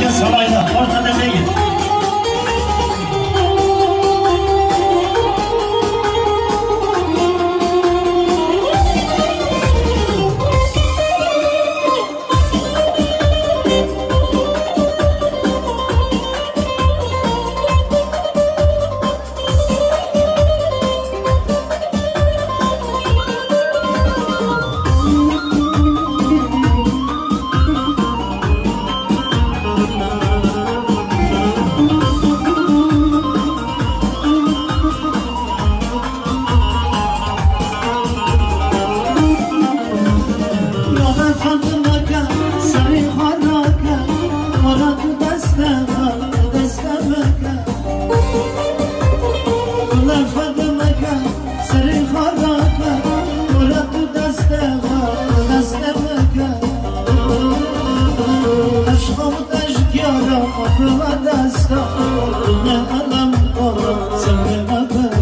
就是说到一，我说他在这里。Ulan Fatıma ka serin khara ka Ulan tu daste ha daste ka Aşkım teşkiyara kapıma daste Ne alam kora seni atar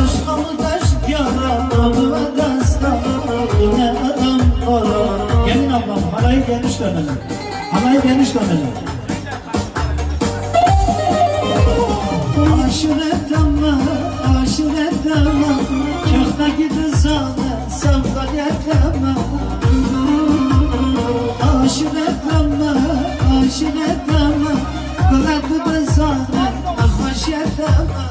Aşkım teşkiyara kapıma daste Ne alam kora Gelin ablam halay geniş dönelim Halay geniş dönelim aşiret ama aşiret ama. Kırda gidin sana sağda yakama Aşiret ama. Aşiret ama. Kıladı ben sana ahşet ama.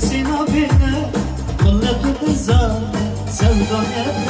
Sen o benim Don't heaven.